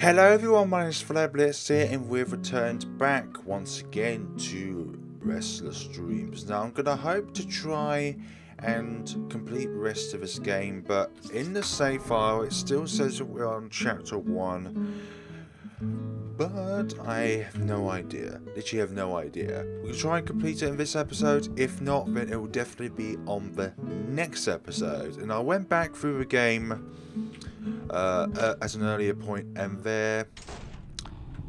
Hello everyone, my name is FlareBlitzed here and we've returned back once again to Restless Dreams. Now I'm gonna hope to try and complete the rest of this game, but in the save file it still says that we're on chapter 1. But I have no idea. Did Literally have no idea. We'll try and complete it in this episode. If not, then it will definitely be on the next episode. And I went back through the game uh, uh, at an earlier point, and there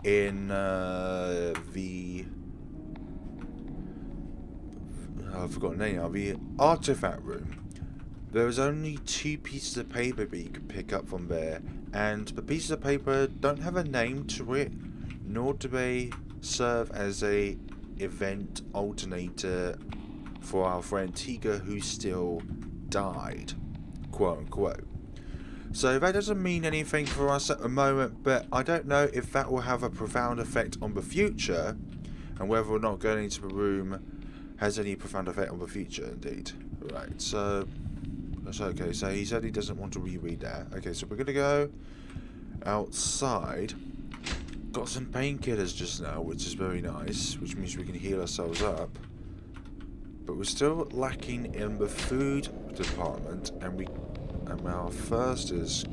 in uh, the oh, I've forgotten the name now, the artifact room. There was only two pieces of paper that you could pick up from there, and the pieces of paper don't have a name to it, nor do they serve as a event alternator for our friend Tiga who still died, quote unquote. So that doesn't mean anything for us at the moment, but I don't know if that will have a profound effect on the future, and whether or not going into the room has any profound effect on the future indeed. Right, so that's okay. So he said he doesn't want to reread that. Okay, so we're gonna go outside. Got some painkillers just now, which is very nice, which means we can heal ourselves up. But we're still lacking in the food department, and we and our first is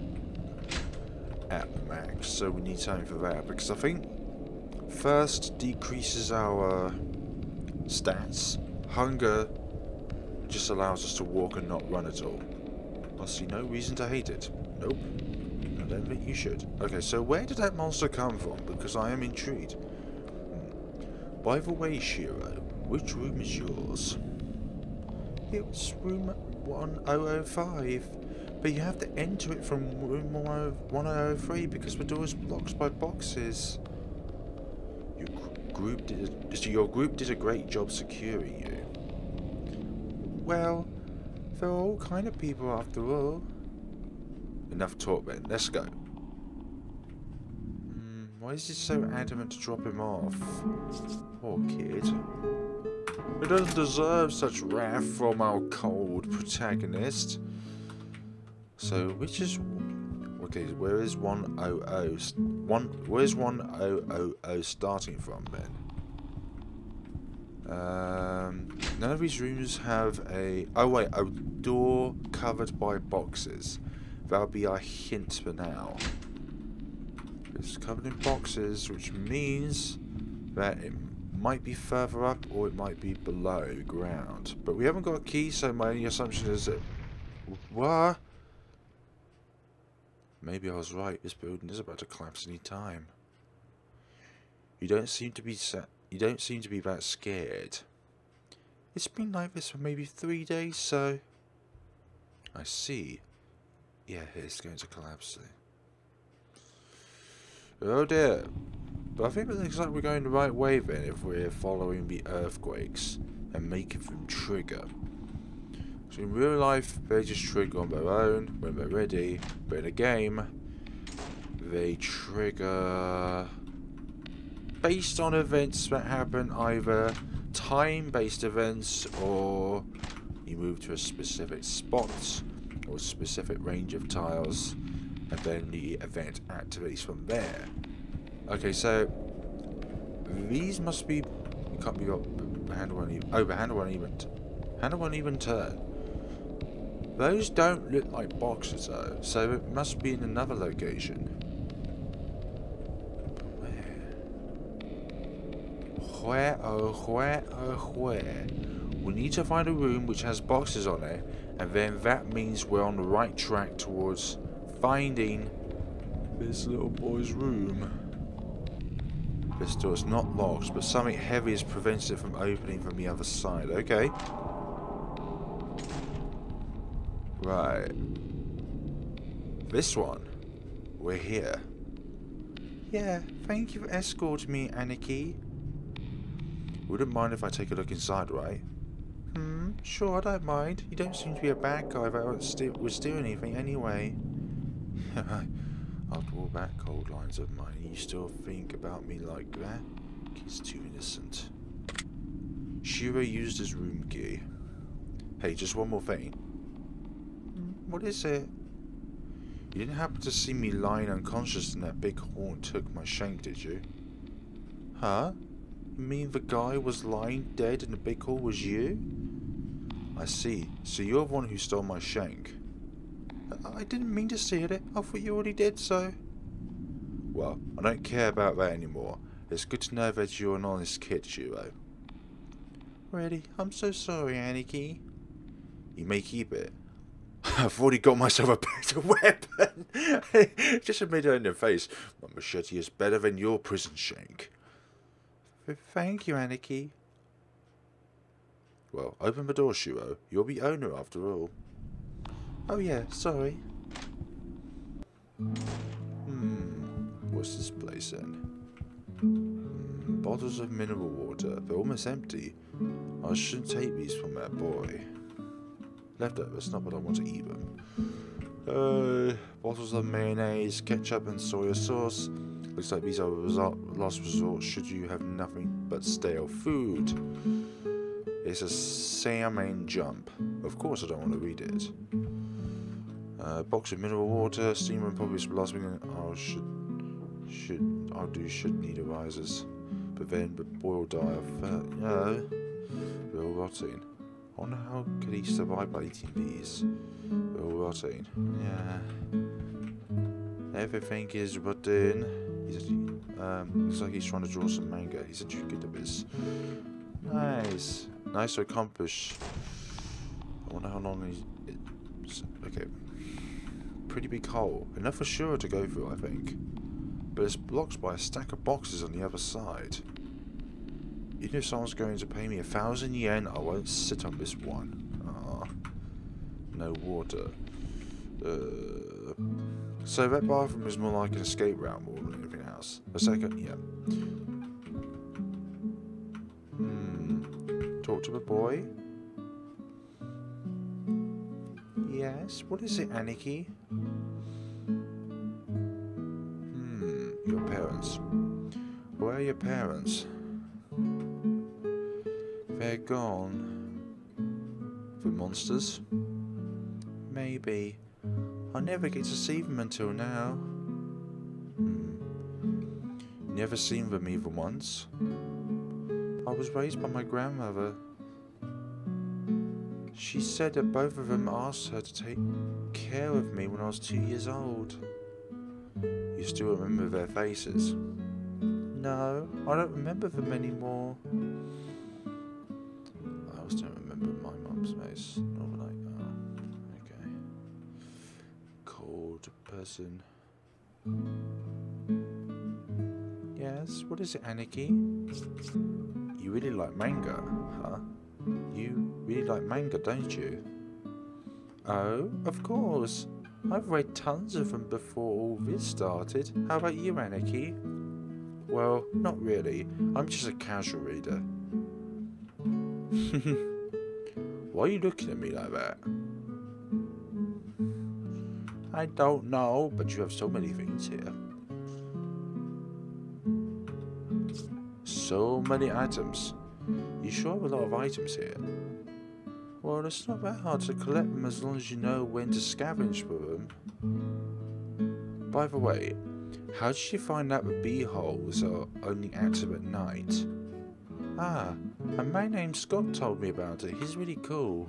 at max, so we need time for that because I think first decreases our stats. Hunger just allows us to walk and not run at all. I see no reason to hate it. Nope. I don't think you should. Okay, so where did that monster come from? Because I am intrigued. Hmm. By the way, Shiro, which room is yours? It's room 1005. But you have to enter it from room 103 because the door is blocked by boxes. Your group did a, your group did a great job securing you. Well, they're all kind of people after all. Enough talk then, let's go. Hmm, why is he so adamant to drop him off? Poor kid. He doesn't deserve such wrath from our cold protagonist. So which is okay? Where is one oh oh one? Where's one oh oh oh starting from then? Um, none of these rooms have a. Oh wait, a door covered by boxes. That'll be our hint for now. It's covered in boxes, which means that it might be further up or it might be below ground. But we haven't got a key, so my only assumption is that. What? Maybe I was right. This building is about to collapse any time. You don't seem to be. You don't seem to be that scared. It's been like this for maybe three days, so. I see. Yeah, it's going to collapse. Oh dear. But I think it looks like we're going the right way then if we're following the earthquakes and making them trigger. So in real life, they just trigger on their own when they're ready, but in a game, they trigger based on events that happen, either time-based events or you move to a specific spot or a specific range of tiles and then the event activates from there. Okay, so these must be you can't be oh, got handle one even oh handle one even handle one even turn. Those don't look like boxes though, so it must be in another location. Where? Oh, where, oh, where? We need to find a room which has boxes on it, and then that means we're on the right track towards finding this little boy's room. This door's not locked, but something heavy has prevented it from opening from the other side. Okay. Right. This one. We're here. Yeah, thank you for escorting me, Aniki. Wouldn't mind if I take a look inside, right? Hmm, sure, I don't mind. You don't seem to be a bad guy that steal, would steal anything anyway. After all that cold lines of mine, you still think about me like that? He's too innocent. Shiro used his room key. Hey, just one more thing. What is it? You didn't happen to see me lying unconscious in that big hall and took my shank, did you? Huh? You mean the guy was lying dead in the big hall was you? I see. So you're the one who stole my shank. I didn't mean to steal it. I thought you already did so. Well, I don't care about that anymore. It's good to know that you're an honest kid, Shiro. Really? I'm so sorry, Aniki. You may keep it. I've already got myself a better weapon. Just admit it in the face. My machete is better than your prison shank. Thank you, Aniki. Well, open the door, Shiro. You're the owner after all. Oh yeah, sorry. Hmm, what's this place then? Hmm, bottles of mineral water. They're almost empty. I shouldn't take these from that boy. Leftovers, not what I want to eat them. Uh, bottles of mayonnaise, ketchup and soy sauce. Looks like these are last resort should you have nothing but stale food. It's a salmon jump. Of course I don't want to read it. Uh, box of mineral water, steamer and probably some last weekend. I should, should, I do should need arises. But then the boil die of, uh, you know, real rotting. I wonder how could he survive by eating these? Real rotting. Yeah. Everything is rotten. He's um, looks like he's trying to draw some manga. He's actually good at this. Nice. Nice to accomplish. I wonder how long he's... Okay. Pretty big hole. Enough for sure to go through, I think. But it's blocked by a stack of boxes on the other side. Even if someone's going to pay me a thousand yen, I won't sit on this one. Ah. No water. Uh, so that bathroom is more like an escape route more than anything else. A second, yeah. Hmm. talk to the boy? Yes, what is it, Aniki? Hmm, your parents. Where are your parents? They're gone. The monsters? Maybe. I never get to see them until now. Hmm. Never seen them even once. I was raised by my grandmother. She said that both of them asked her to take care of me when I was two years old. You still remember their faces? No, I don't remember them anymore. Not like, oh, okay. Cold person. Yes, what is it, Aniki? You really like manga, huh? You really like manga, don't you? Oh, of course. I've read tons of them before all this started. How about you, Aniki? Well, not really. I'm just a casual reader. Why are you looking at me like that? I don't know, but you have so many things here. so many items. You sure have a lot of items here. Well, it's not that hard to collect them as long as you know when to scavenge for them. By the way, how did you find out the beeholes are only active at night? Ah, a man named Scott told me about it. He's really cool.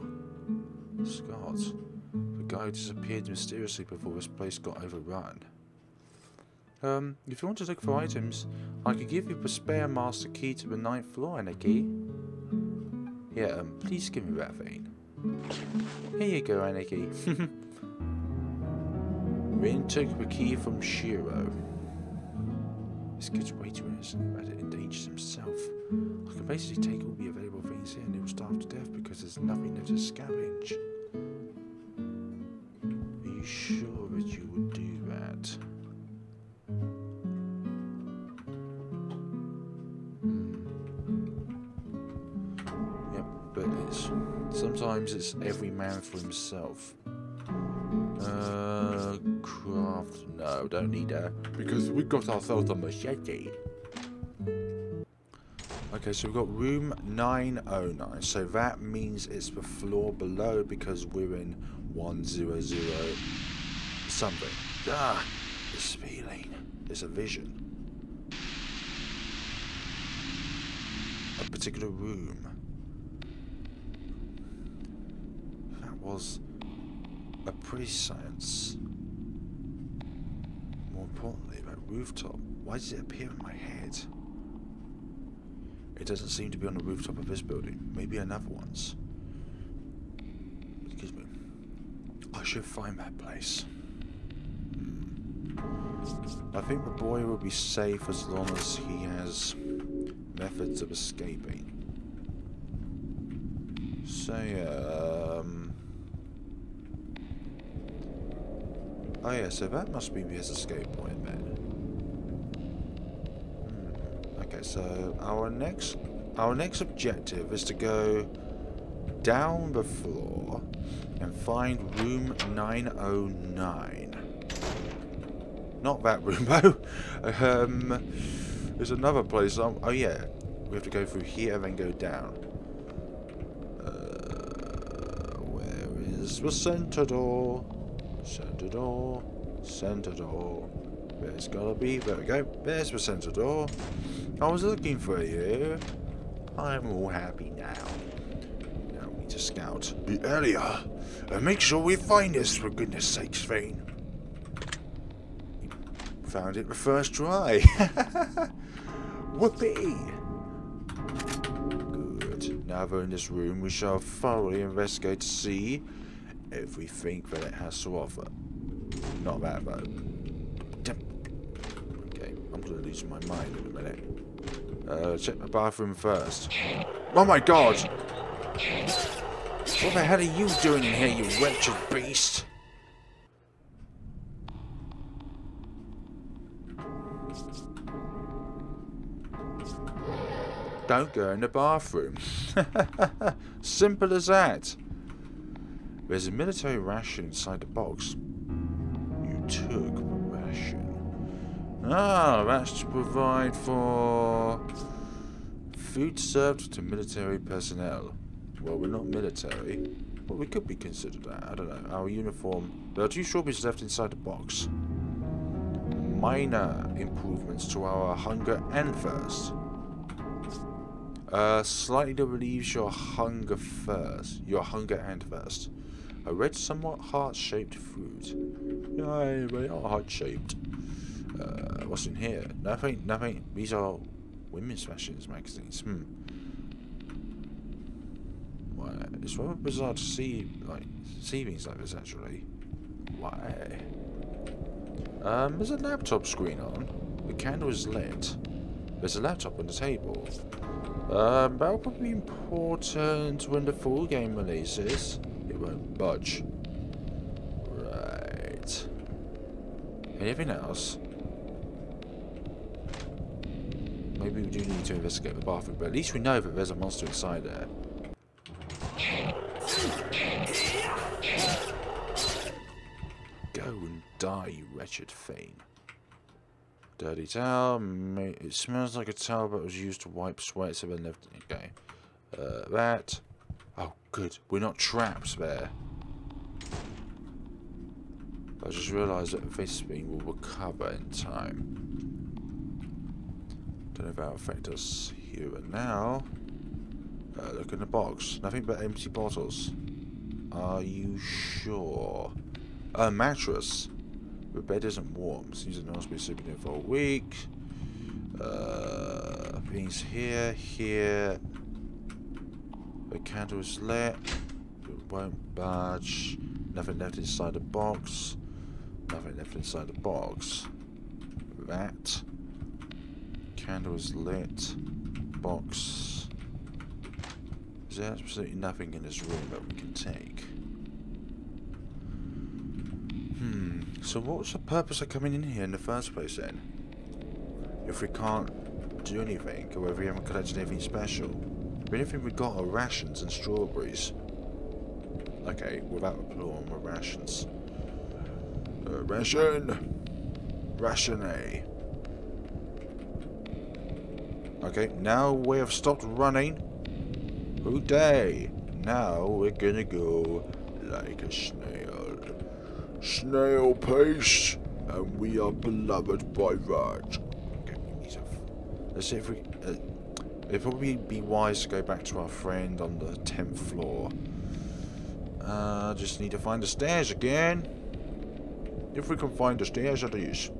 Scott, the guy who disappeared mysteriously before this place got overrun. Um, if you want to look for items, I could give you the spare master key to the ninth floor and a key. Yeah, um, please give me that thing. Here you go, Aniki. Renn took the key from Shiro. This kid's way too innocent but it endangers himself. I can basically take all the available things here and it will starve to death because there's nothing left to scavenge. Are you sure that you would do that? Hmm. Yep, but it's sometimes it's every man for himself. Uh, craft. No, don't need that. Because we got ourselves a machete. Okay, so we've got room 909. So that means it's the floor below because we're in 100 something. Ah, this feeling. It's a vision. A particular room. That was a pretty science. More importantly, that rooftop. Why does it appear in my head? It doesn't seem to be on the rooftop of this building. Maybe another one's. Excuse me. I should find that place. Hmm. I think the boy will be safe as long as he has methods of escaping. Say, um... Oh yeah, so that must be his escape point then. Hmm. Okay, so our next our next objective is to go down the floor and find room 909. Not that room, though. um, there's another place. Um, oh, yeah. We have to go through here and then go down. Uh, where is the center door? Center door. Center door. There's gotta be. There we go. There's the center door. I was looking for you. I'm all happy now. Now we to scout the area and make sure we find this for goodness sakes, Vane. Found it the first try. Whoopee! Good. Now that we're in this room, we shall thoroughly investigate to see everything that it has to offer. Not that though. Okay, I'm gonna lose my mind in a minute. Uh, check the bathroom first. Oh my god! What the hell are you doing in here, you wretched beast? Don't go in the bathroom. Simple as that. There's a military ration inside the box. You took. Ah, that's to provide for food served to military personnel. Well, we're not military, but we could be considered that. I don't know. Our uniform. There are two strawberries left inside the box. Minor improvements to our hunger and thirst. Uh, slightly relieves your hunger first. Your hunger and thirst. A red, somewhat heart-shaped fruit. Yay, they are heart-shaped. Uh, what's in here? Nothing, nothing. These are women's fashions magazines. Hmm. Well, it's rather bizarre to see, like, see things like this, actually. Why? Um, there's a laptop screen on. The candle is lit. There's a laptop on the table. Um, that'll probably be important when the full game releases. It won't budge. Right. Anything else? Maybe we do need to investigate the bathroom, but at least we know that there's a monster inside there. Go and die, you wretched fiend. Dirty towel. It smells like a towel that was used to wipe sweat so then left. Okay. Uh, that. Oh, good. We're not trapped there. I just realised that this thing will recover in time. Don't know if that'll affect us here and now. Uh, look in the box. Nothing but empty bottles. Are you sure? A mattress. The bed isn't warm. Seems it must be sleeping in for a week. Uh, things here, here. The candle is lit. It won't budge. Nothing left inside the box. Nothing left inside the box. That. Candle is lit. Box. Is there absolutely nothing in this room that we can take? Hmm. So what's the purpose of coming in here in the first place then? If we can't do anything, or if we haven't collected anything special. The only thing we got are rations and strawberries. Okay, without a plural, we're rations. Uh, ration! Ration A. Okay, now we have stopped running. Good. Now we're gonna go like a snail. Snail pace. and we are beloved by that. Okay. Let's see if we. Uh, it'd probably be wise to go back to our friend on the tenth floor. Uh, just need to find the stairs again. If we can find the stairs, at least.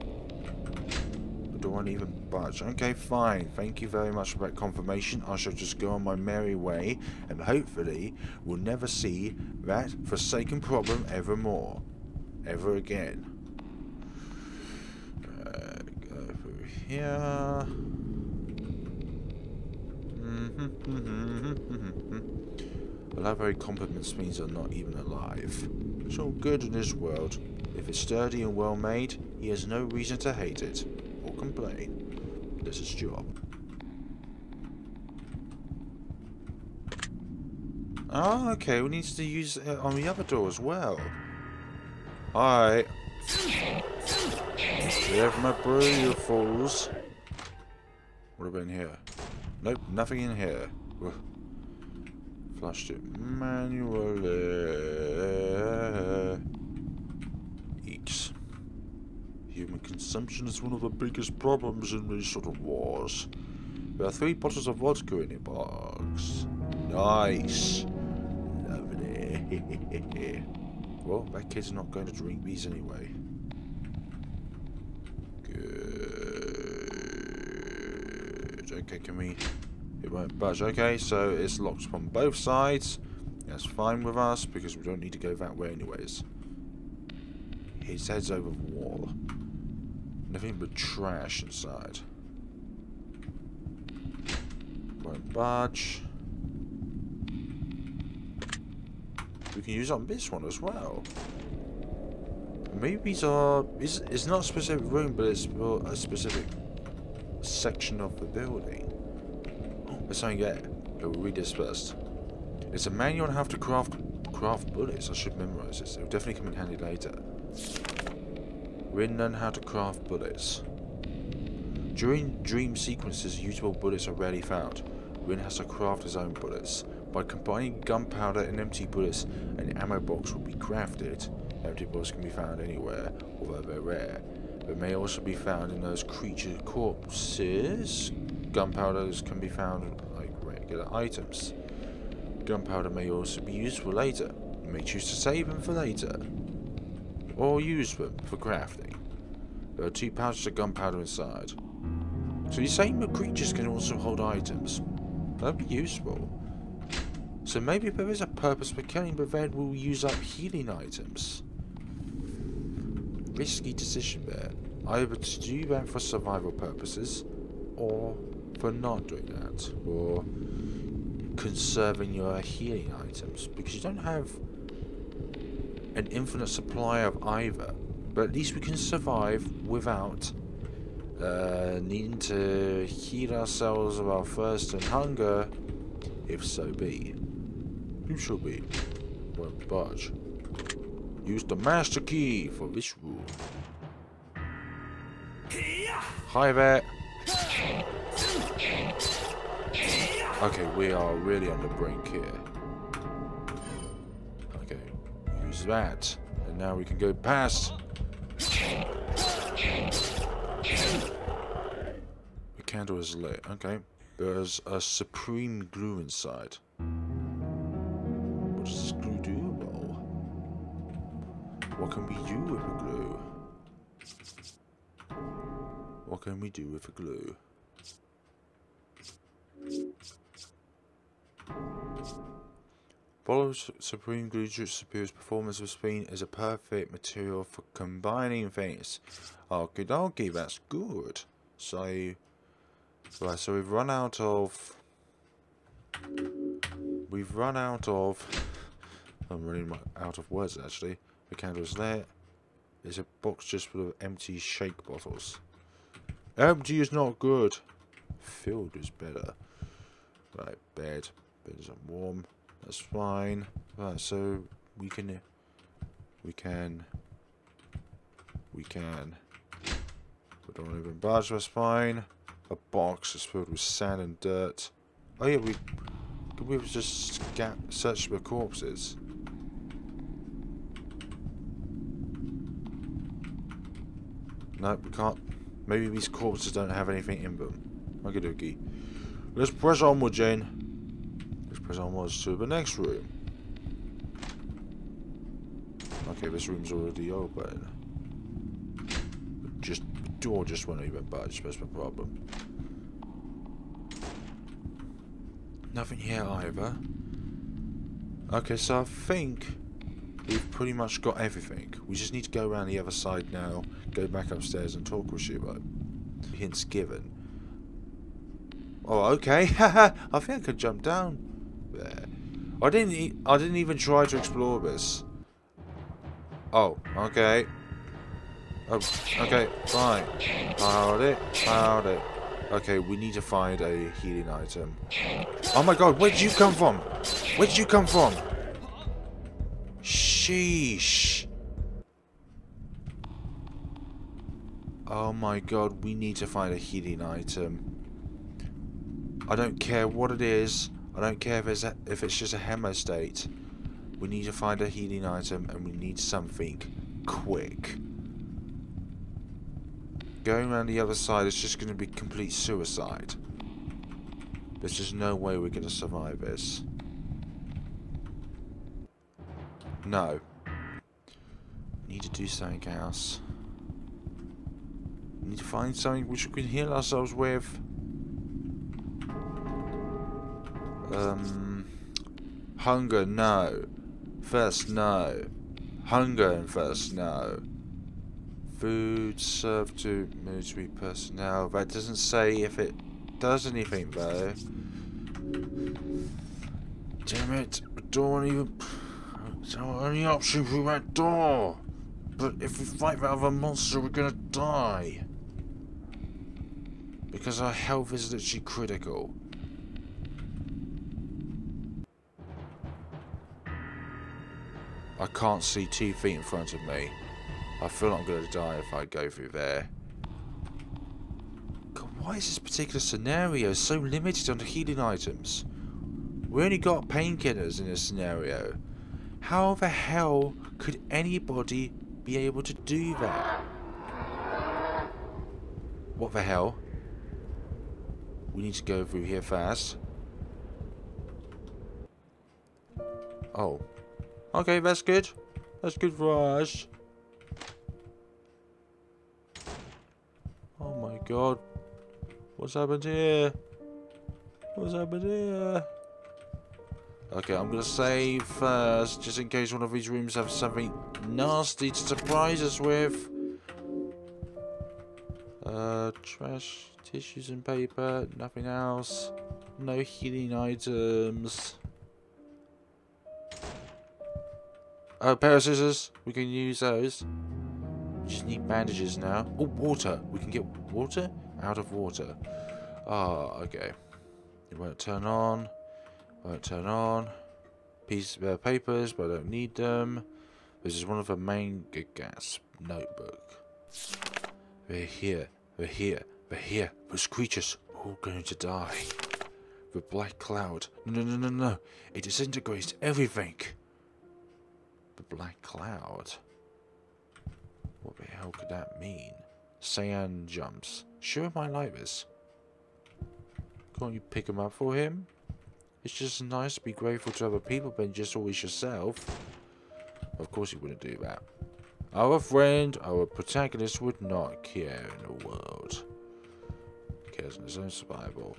But don't even budge. Okay, fine. Thank you very much for that confirmation. I shall just go on my merry way, and hopefully we'll never see that forsaken problem ever more. Ever again. Uh, go through here. well, that very compliments means they're not even alive. It's all good in this world. If it's sturdy and well made, he has no reason to hate it or complain. That's his job. Oh, okay, we need to use it on the other door as well. Alright. From my brew, you fools. What about in here? Nope, nothing in here. Ugh. Flushed it manually. Human consumption is one of the biggest problems in these sort of wars. There are three bottles of vodka in your box. Nice. Lovely. well, that kid's not going to drink these anyway. Good. Okay, can we... It won't budge. Okay, so it's locked from both sides. That's fine with us, because we don't need to go that way anyways. His head's over the wall. Nothing but trash inside. Won't budge. We can use on this one as well. Maybe these are... It's, it's not a specific room, but it's a specific section of the building. Oh, there's something there. Read this first. It's a manual on how to craft craft bullets. I should memorize this. It'll definitely come in handy later. Renn learned how to craft bullets. During dream sequences, usable bullets are rarely found. Renn has to craft his own bullets. By combining gunpowder and empty bullets, an ammo box will be crafted. Empty bullets can be found anywhere, although they're rare. They may also be found in those creature corpses. Gunpowders can be found like regular items. Gunpowder may also be useful later. You may choose to save them for later. Or use them for crafting. There are two pouches of gunpowder inside. So you're saying the creatures can also hold items? That'd be useful. So maybe there is a purpose for killing, but then we'll use up healing items. Risky decision there. Either to do that for survival purposes, or for not doing that, or conserving your healing items, because you don't have an infinite supply of either. But at least we can survive without uh, needing to heal ourselves of our thirst and hunger, if so be. You shall be. Won't budge. Use the master key for this room. Hi there. Okay, we are really on the brink here. That. And now we can go past. The candle is lit. Okay. There's a supreme glue inside. What does this glue do? What can we do with a glue? What can we do with a glue? Follows Supreme Juice Superior's performance of spleen is a perfect material for combining things. Oh, Okie dokie, that's good. So, right, so we've run out of... We've run out of... I'm running out of words actually. The candle's there. There's a box just full of empty shake bottles. Empty is not good. Filled is better. Right, bed. Bed is warm. That's fine. Right, so we can... We can... We can... We don't even budge, that's fine. A box is filled with sand and dirt. Oh yeah, we... Could we just search for corpses? No, we can't. Maybe these corpses don't have anything in them. Okay, dokie. Let's press onward, Jane. Let's press onwards to the next room. Okay, this room's already open. Just the door just won't even budge. That's the problem. Nothing here either. Okay, so I think we've pretty much got everything. We just need to go around the other side now, go back upstairs and talk with Shiro. Hints given. Oh, okay. I think I could jump down. I didn't. E I didn't even try to explore this. Oh, okay. Oh, okay, fine. Found it. Found it. Okay, we need to find a healing item. Oh my god, where did you come from? Where did you come from? Sheesh. Oh my god, we need to find a healing item. I don't care what it is. I don't care if it's, a, if it's just a hemostat. We need to find a healing item and we need something quick. Going around the other side is just going to be complete suicide. There's just no way we're going to survive this. No. Need to do something else. Need to find something which we can heal ourselves with. Um, hunger, no. First, no. Hunger and first, no. Food served to military personnel. That doesn't say if it does anything though. Damn it! I don't even. It's our only option through that door. But if we fight that other monster, we're gonna die. Because our health is literally critical. I can't see two feet in front of me. I feel like I'm going to die if I go through there. God, why is this particular scenario so limited on the healing items? We only got painkillers in this scenario. How the hell could anybody be able to do that? What the hell? We need to go through here fast. Oh. Okay, that's good. That's good for us. Oh my god. What's happened here? What's happened here? Okay, I'm gonna save first, just in case one of these rooms have something nasty to surprise us with. Uh, trash, tissues and paper, nothing else. No healing items. Oh, pair of scissors. We can use those. Just need bandages now. Oh, water. We can get water out of water. Ah, oh, okay. It won't turn on. Won't turn on. Piece of papers, but I don't need them. This is one of the main gas notebook. They're here. We're here. We're here. Those creatures are all going to die. The black cloud. No, no, no, no, no. It disintegrates everything. The black cloud. What the hell could that mean? Cyan jumps. Sure my like is. Can't you pick him up for him? It's just nice to be grateful to other people than just always yourself. Of course he wouldn't do that. Our friend, our protagonist would not care in the world. Cares in his own survival.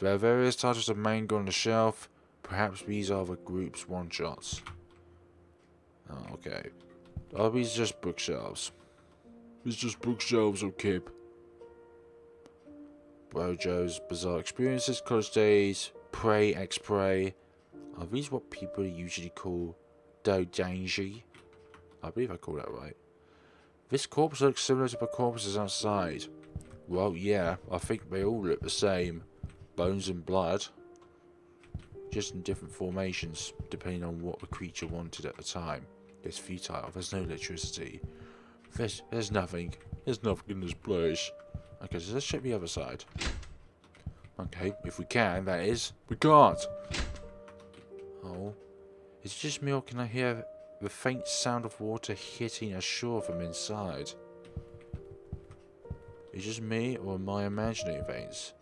There are various titles of manga on the shelf. Perhaps these are the group's one-shots. Oh, okay. Oh, Are these just bookshelves? It's just bookshelves, okay. Brojo's Bizarre Experiences, College Days, Prey X Prey. Are these what people usually call doujinshi? I believe I call that right. This corpse looks similar to the corpses outside. Well, yeah, I think they all look the same. Bones and blood. Just in different formations, depending on what the creature wanted at the time. It's futile. There's no electricity. There's, there's nothing. There's nothing in this place. Okay, so let's check the other side. Okay, if we can, that is. We can't. Oh. It's just me or can I hear the faint sound of water hitting a shore from inside? Is just me or my imaginary veins?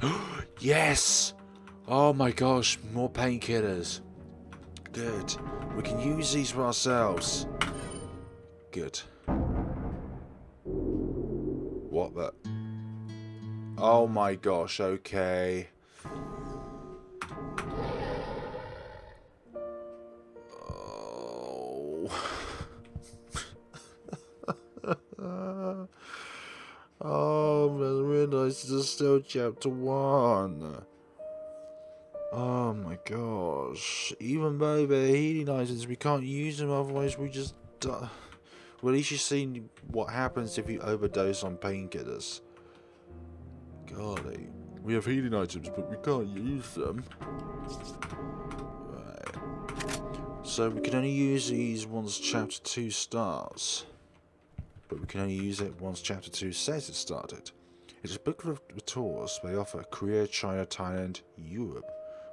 yes! Oh my gosh, more painkillers. Good. We can use these for ourselves. Good. What the? Oh my gosh, okay. Oh. oh, I realised this is still chapter one. Oh my gosh. Even though they're healing items, we can't use them, otherwise we just die. Well, at least you've seen what happens if you overdose on painkillers. Golly. We have healing items, but we can't use them. Right. So we can only use these once chapter 2 starts. But we can only use it once chapter 2 says it started. It is a book of tours they offer Korea, China, Thailand, Europe.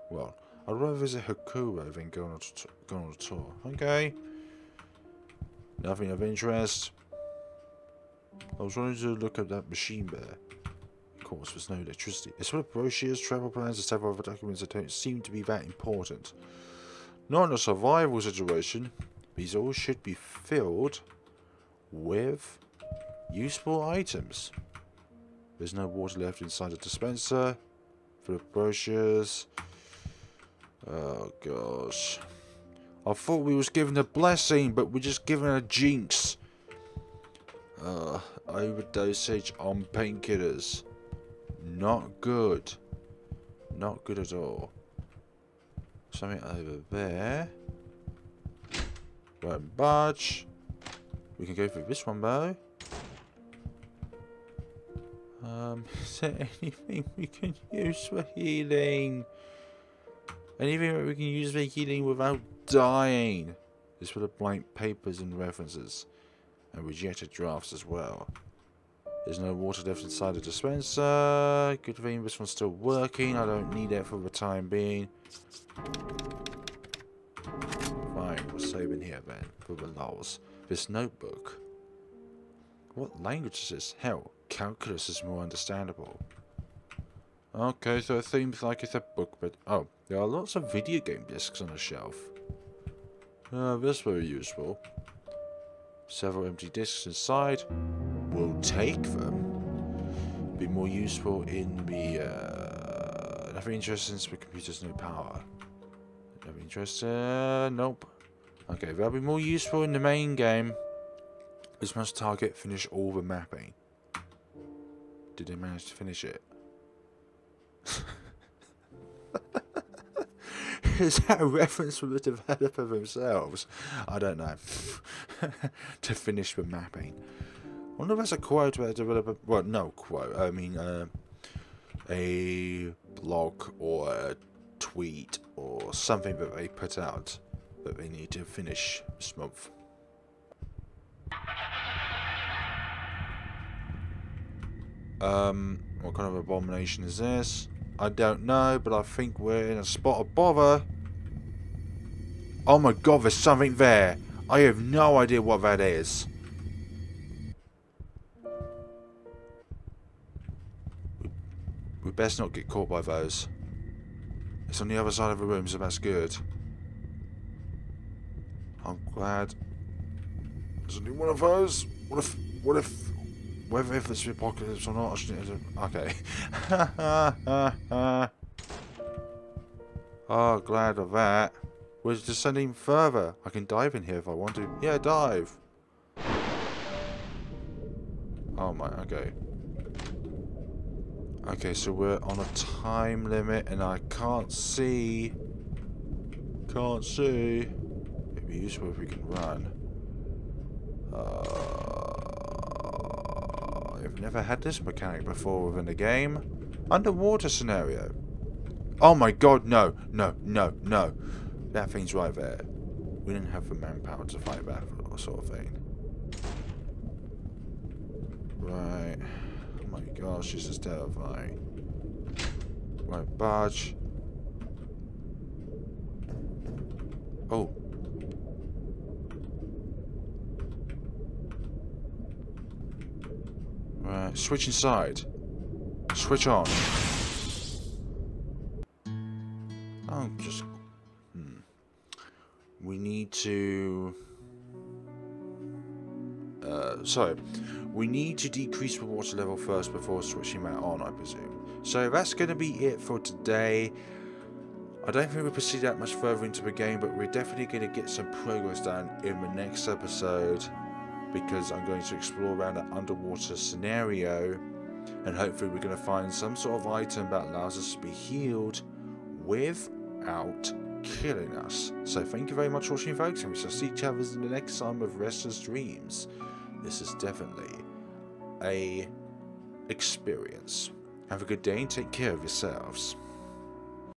Well, I'd rather visit Hokuro than go on a, go on a tour. Okay. Nothing of interest. I was wanting to look at that machine there. Of course, there's no electricity. It's full of brochures, travel plans, and several other documents that don't seem to be that important. Not in a survival situation. These all should be filled with useful items. There's no water left inside the dispenser. Full of brochures. Oh gosh. I thought we was given a blessing, but we're just given a jinx. Uh, overdosage on painkillers. Not good. Not good at all. Something over there. Right, budge. We can go for this one, though. Um, is there anything we can use for healing? Anything that we can use healing without dying. This full of blank papers and references. And rejected drafts as well. There's no water left inside the dispenser. Good thing this one's still working. I don't need it for the time being. Fine, we'll save in here then, for the lulls. This notebook. What language is this? Hell, calculus is more understandable. Okay, so it seems like it's a book, but... Oh, there are lots of video game discs on the shelf. Uh, will be useful. Several empty discs inside. We'll take them. Be more useful in the... Uh, nothing interesting with computers no power. Nothing interesting. Nope. Okay, they'll be more useful in the main game. This must target finish all the mapping. Did they manage to finish it? Is that a reference from the developer themselves? I don't know. to finish the mapping. I wonder if that's a quote about a developer. Well, no quote. I mean, uh, a blog or a tweet or something that they put out that they need to finish this month. Um, what kind of abomination is this? I don't know, but I think we're in a spot of bother. Oh my god, there's something there. I have no idea what that is. We best not get caught by those. It's on the other side of the room, so that's good. I'm glad. There's only one of those. What if... What if... Whether if it's apocalypse or not, okay. oh, glad of that. We're descending further. I can dive in here if I want to. Yeah, dive. Oh my, okay. Okay, so we're on a time limit and I can't see. Can't see. It'd be useful if we can run. Uh, never had this mechanic before within a game. Underwater scenario. Oh my god, no, no, no, no. That thing's right there. We didn't have the manpower to fight that sort of thing. Right. Oh my gosh, this is terrifying. Right, barge. Oh. Switch inside. Switch on. Oh, just... Hmm. We need to... Uh, sorry. We need to decrease the water level first before switching that on, I presume. So that's going to be it for today. I don't think we'll proceed that much further into the game, but we're definitely going to get some progress done in the next episode because I'm going to explore around an underwater scenario and hopefully we're going to find some sort of item that allows us to be healed without killing us. So thank you very much for watching folks and we shall see each other in the next time of Restless Dreams. This is definitely a experience. Have a good day and take care of yourselves.